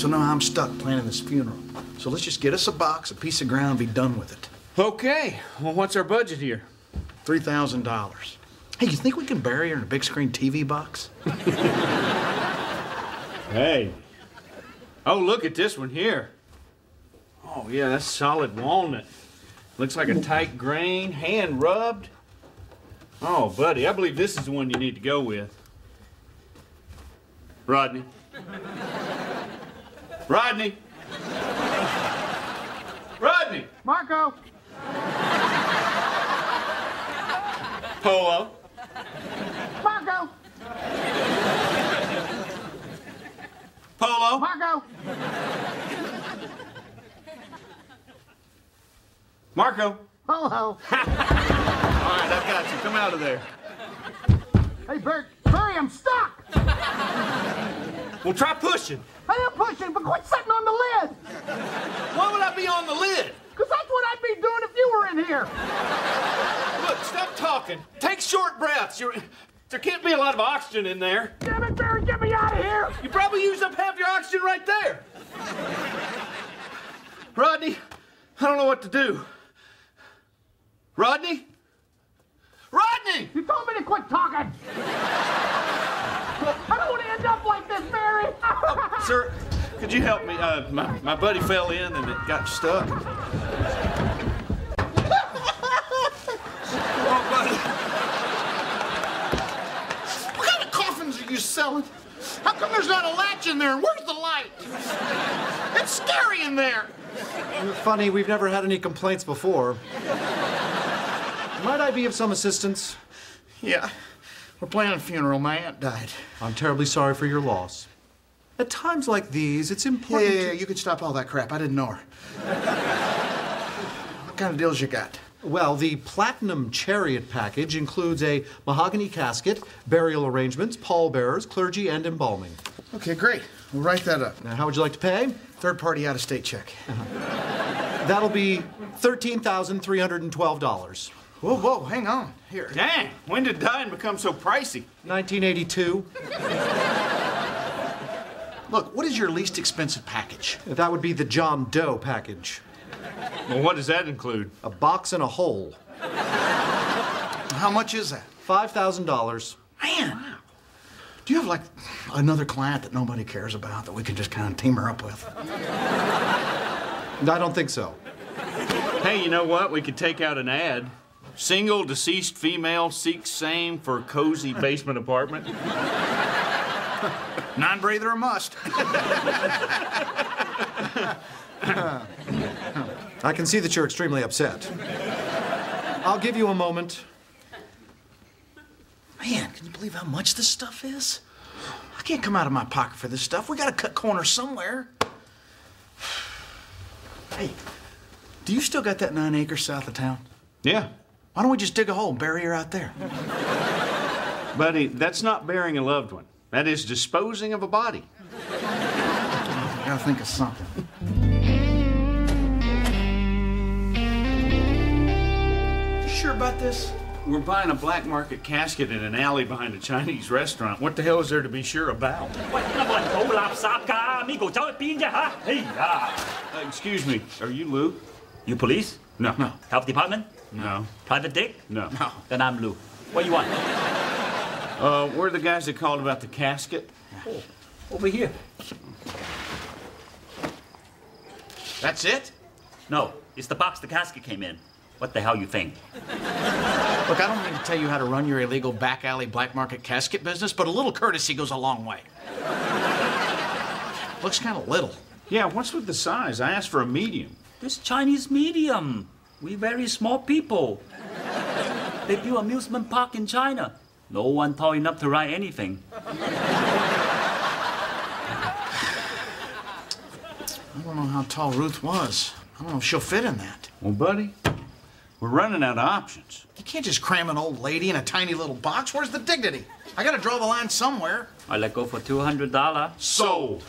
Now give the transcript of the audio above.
So now I'm stuck planning this funeral. So let's just get us a box, a piece of ground, be done with it. Okay. Well, what's our budget here? $3,000. Hey, you think we can bury her in a big screen TV box? Hey. Oh, look at this one here. Oh, yeah, that's solid walnut. Looks like a tight grain, hand rubbed. Oh, buddy, I believe this is the one you need to go with. Rodney. Rodney. Rodney. Marco! Polo. Marco! Polo. Marco! Marco. Ho-ho! All right, I've got you. Come out of there. Hey, Bert, hurry, I'm stuck! Well, try pushing. I am pushing, but quit sitting on the lid! Why would I be on the lid? Because that's what I'd be doing if you were in here! Look, stop talking. Take short breaths. You're, there can't be a lot of oxygen in there. Damn it, Barry, get me out of here! You probably used up half your oxygen right there. Rodney, I don't know what to do. Rodney? Rodney! You told me to quit talking! I don't want to end up like this, Barry! Sir, could you help me? Uh, my, my buddy fell in and it got stuck. Oh, buddy. What kind of coffins are you selling? How come there's not a latch in there? And where's the light? It's scary in there. Funny, we've never had any complaints before. Might I be of some assistance? Yeah, we're planning a funeral. My aunt died. I'm terribly sorry for your loss. At times like these, it's Yeah, important. yeah, yeah, you can stop all that crap. I didn't know her. what kind of deals you got? Well, the Platinum Chariot package includes a mahogany casket, burial arrangements, pallbearers, clergy, and embalming. Okay, great. We'll write that up. Now, how would you like to pay? Third party out of state check. Uh-huh. That'll be $13,312. Whoa, whoa, hang on. Here. Dang, when did dying become so pricey? 1982. Look, what is your least expensive package? That would be the John Doe package. Well, what does that include? A box and a hole. How much is that? $5,000. Man. Do you have like another client that nobody cares about that we can just kind of team her up with? I don't think so. Hey, you know what? We could take out an ad. Single deceased female seeks same for cozy basement apartment. Non-breather a must. I can see that you're extremely upset. I'll give you a moment. Man, can you believe how much this stuff is? I can't come out of my pocket for this stuff. We gotta cut corners somewhere. Hey, do you still got that nine acres south of town? Yeah. Why don't we just dig a hole and bury her out there? Buddy, that's not burying a loved one. That is disposing of a body. I gotta think of something. You sure about this? We're buying a black market casket in an alley behind a Chinese restaurant. What the hell is there to be sure about? Uh, excuse me, are you Lou? You police? No. No. Health department? No. Private dick? No. Then I'm Lou. What do you want? Uh, we're the guys that called about the casket. Over here. That's it? No, it's the box the casket came in. What the hell you think? Look, I don't mean to tell you how to run your illegal back alley black market casket business, but a little courtesy goes a long way. Looks kind of little. Yeah, what's with the size? I asked for a medium. This Chinese medium. We very small people. They build amusement park in China. No one tall enough to ride anything. I don't know how tall Ruth was. I don't know if she'll fit in that. Well, buddy, we're running out of options. You can't just cram an old lady in a tiny little box. Where's the dignity? I gotta draw the line somewhere. I let go for two hundred dollar. Sold.